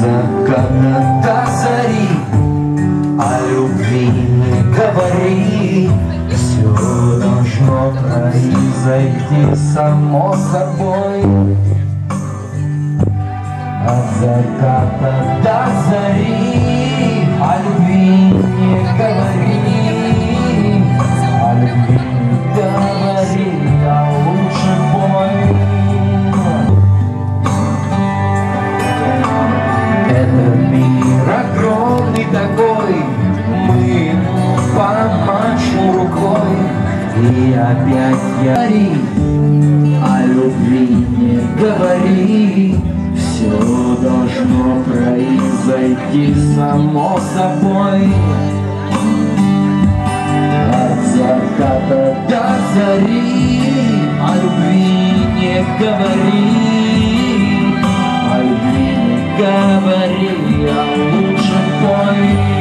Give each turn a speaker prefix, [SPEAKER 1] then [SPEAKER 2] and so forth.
[SPEAKER 1] закона до зари О любви не говори Все должно произойти само собой. От заката до зари. Мир огромный такой Мы помашем рукой. И опять я говори О любви не говори. Все должно произойти само собой. От заката до зари О любви не говори говори, я лучше пой.